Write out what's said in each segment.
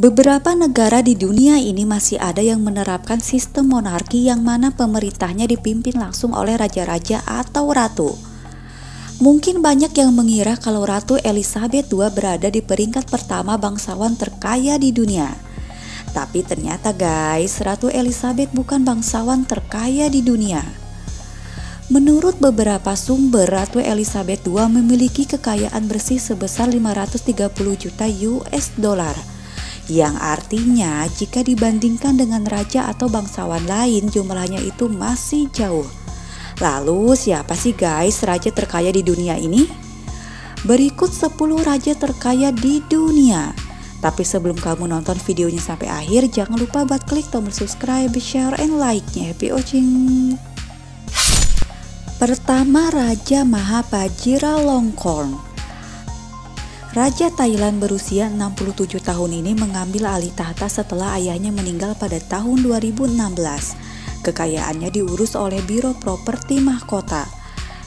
Beberapa negara di dunia ini masih ada yang menerapkan sistem monarki yang mana pemerintahnya dipimpin langsung oleh raja-raja atau ratu. Mungkin banyak yang mengira kalau Ratu Elizabeth II berada di peringkat pertama bangsawan terkaya di dunia. Tapi ternyata guys, Ratu Elizabeth bukan bangsawan terkaya di dunia. Menurut beberapa sumber, Ratu Elizabeth II memiliki kekayaan bersih sebesar 530 juta US dollar. Yang artinya jika dibandingkan dengan raja atau bangsawan lain jumlahnya itu masih jauh. Lalu siapa sih guys raja terkaya di dunia ini? Berikut 10 raja terkaya di dunia. Tapi sebelum kamu nonton videonya sampai akhir, jangan lupa buat klik tombol subscribe, share, and like-nya. Happy watching! Pertama Raja Mahapajira Longkorn Raja Thailand berusia 67 tahun ini mengambil alih tahta setelah ayahnya meninggal pada tahun 2016. Kekayaannya diurus oleh Biro Properti Mahkota.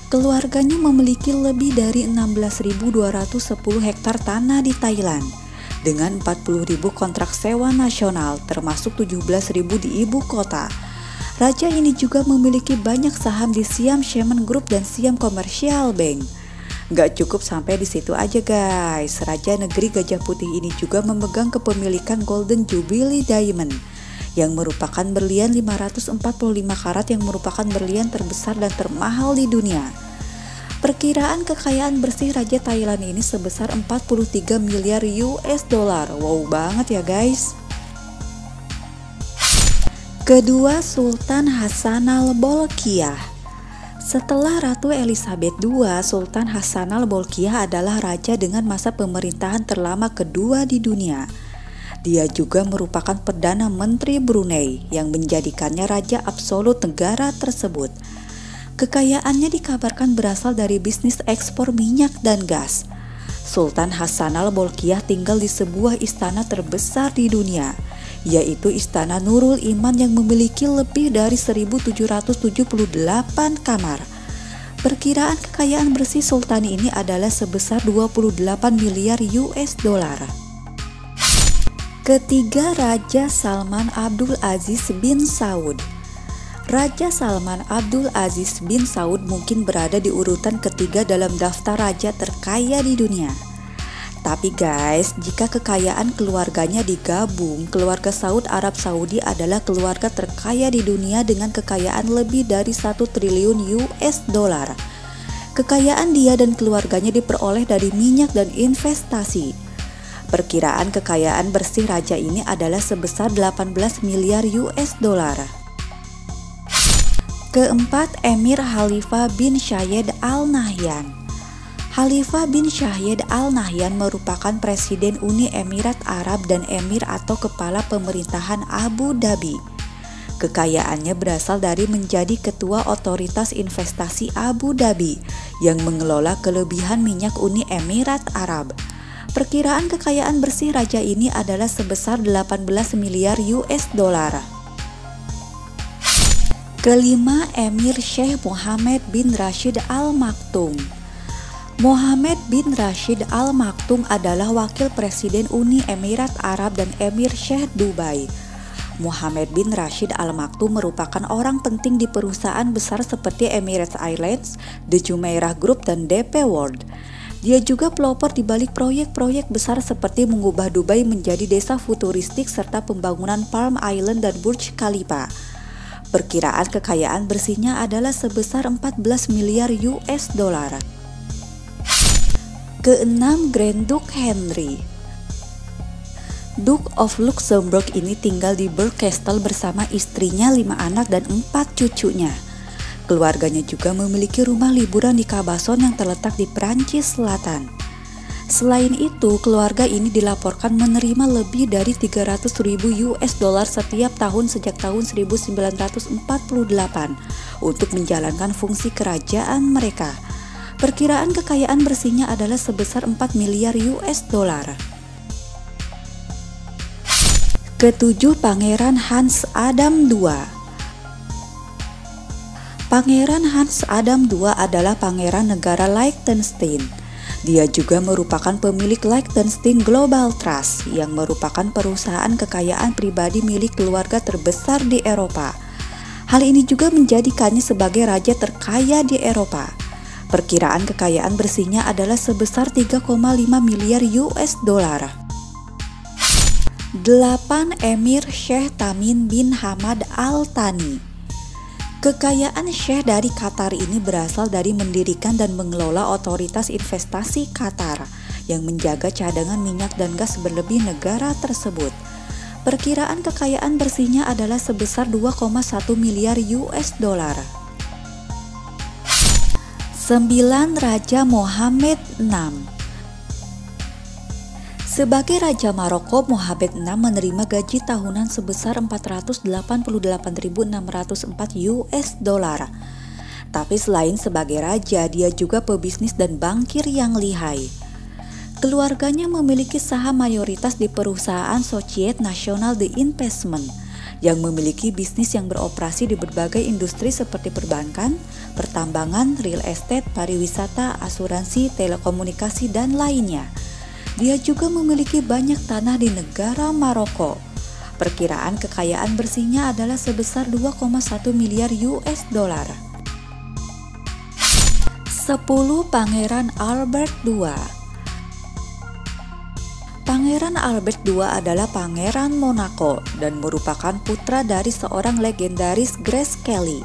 Keluarganya memiliki lebih dari 16.210 hektar tanah di Thailand dengan 40.000 kontrak sewa nasional termasuk 17.000 di ibu kota. Raja ini juga memiliki banyak saham di Siam Shaman Group dan Siam Commercial Bank. Gak cukup sampai di situ aja guys, Raja Negeri Gajah Putih ini juga memegang kepemilikan Golden Jubilee Diamond yang merupakan berlian 545 karat yang merupakan berlian terbesar dan termahal di dunia. Perkiraan kekayaan bersih Raja Thailand ini sebesar 43 miliar US dollar. Wow banget ya guys. Kedua Sultan Hasanal Bolkiah setelah Ratu Elizabeth II, Sultan Hasanal Bolkiah adalah raja dengan masa pemerintahan terlama kedua di dunia. Dia juga merupakan Perdana Menteri Brunei yang menjadikannya raja absolut negara tersebut. Kekayaannya dikabarkan berasal dari bisnis ekspor minyak dan gas. Sultan Hasanal Bolkiah tinggal di sebuah istana terbesar di dunia, yaitu Istana Nurul Iman yang memiliki lebih dari 1778 kamar. Perkiraan kekayaan bersih sultan ini adalah sebesar 28 miliar US dollar. Ketiga Raja Salman Abdul Aziz bin Saud Raja Salman Abdul Aziz bin Saud mungkin berada di urutan ketiga dalam daftar raja terkaya di dunia. Tapi guys, jika kekayaan keluarganya digabung, keluarga Saud Arab Saudi adalah keluarga terkaya di dunia dengan kekayaan lebih dari 1 triliun US dollar. Kekayaan dia dan keluarganya diperoleh dari minyak dan investasi. Perkiraan kekayaan bersih raja ini adalah sebesar 18 miliar US dollar. Keempat, Emir Khalifa bin Syed Al Nahyan. Khalifa bin Syed Al Nahyan merupakan Presiden Uni Emirat Arab dan Emir atau Kepala Pemerintahan Abu Dhabi. Kekayaannya berasal dari menjadi Ketua Otoritas Investasi Abu Dhabi yang mengelola kelebihan minyak Uni Emirat Arab. Perkiraan kekayaan bersih raja ini adalah sebesar 18 miliar US dollar. Kelima, Emir Sheikh Mohammed bin Rashid Al Maktoum. Mohammed bin Rashid Al Maktoum adalah wakil presiden Uni Emirat Arab dan Emir Sheikh Dubai. Mohammed bin Rashid Al Maktoum merupakan orang penting di perusahaan besar seperti Emirates Airlines, The Jumeirah Group, dan DP World. Dia juga pelopor di balik proyek-proyek besar seperti mengubah Dubai menjadi desa futuristik serta pembangunan Palm Island dan Burj Khalifa. Perkiraan kekayaan bersihnya adalah sebesar 14 miliar US dollar. Keenam, Grand Duke Henry. Duke of Luxembourg ini tinggal di Castle bersama istrinya, lima anak, dan empat cucunya. Keluarganya juga memiliki rumah liburan di Kabason yang terletak di Prancis Selatan. Selain itu, keluarga ini dilaporkan menerima lebih dari 300 ribu US dollar setiap tahun sejak tahun 1948 untuk menjalankan fungsi kerajaan mereka. Perkiraan kekayaan bersihnya adalah sebesar 4 miliar US dollar. Ketujuh Pangeran Hans Adam II Pangeran Hans Adam II adalah pangeran negara Liechtenstein. Dia juga merupakan pemilik Liechtenstein Global Trust yang merupakan perusahaan kekayaan pribadi milik keluarga terbesar di Eropa. Hal ini juga menjadikannya sebagai raja terkaya di Eropa. Perkiraan kekayaan bersihnya adalah sebesar 3,5 miliar US dollar. 8. Emir Sheikh Tamim bin Hamad Al Thani Kekayaan Syekh dari Qatar ini berasal dari mendirikan dan mengelola otoritas investasi Qatar yang menjaga cadangan minyak dan gas berlebih negara tersebut. Perkiraan kekayaan bersihnya adalah sebesar 2,1 miliar US dollar. 9. Raja Mohammed VI sebagai Raja Maroko, Mohammed VI menerima gaji tahunan sebesar 488.604 US dollar. Tapi selain sebagai raja, dia juga pebisnis dan bankir yang lihai. Keluarganya memiliki saham mayoritas di perusahaan Societe Nationale de Investment yang memiliki bisnis yang beroperasi di berbagai industri seperti perbankan, pertambangan, real estate, pariwisata, asuransi, telekomunikasi, dan lainnya. Dia juga memiliki banyak tanah di negara Maroko. Perkiraan kekayaan bersihnya adalah sebesar 2,1 miliar US dollar. 10 Pangeran Albert II Pangeran Albert II adalah pangeran Monaco dan merupakan putra dari seorang legendaris Grace Kelly.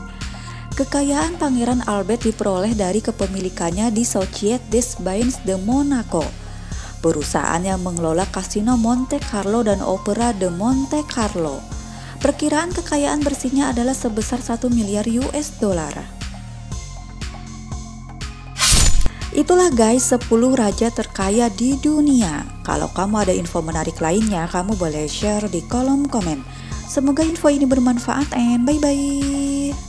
Kekayaan Pangeran Albert diperoleh dari kepemilikannya di Societe des Bains de Monaco perusahaan yang mengelola kasino Monte Carlo dan opera de Monte Carlo. Perkiraan kekayaan bersihnya adalah sebesar 1 miliar US dollar. Itulah guys 10 raja terkaya di dunia. Kalau kamu ada info menarik lainnya, kamu boleh share di kolom komen. Semoga info ini bermanfaat and bye bye.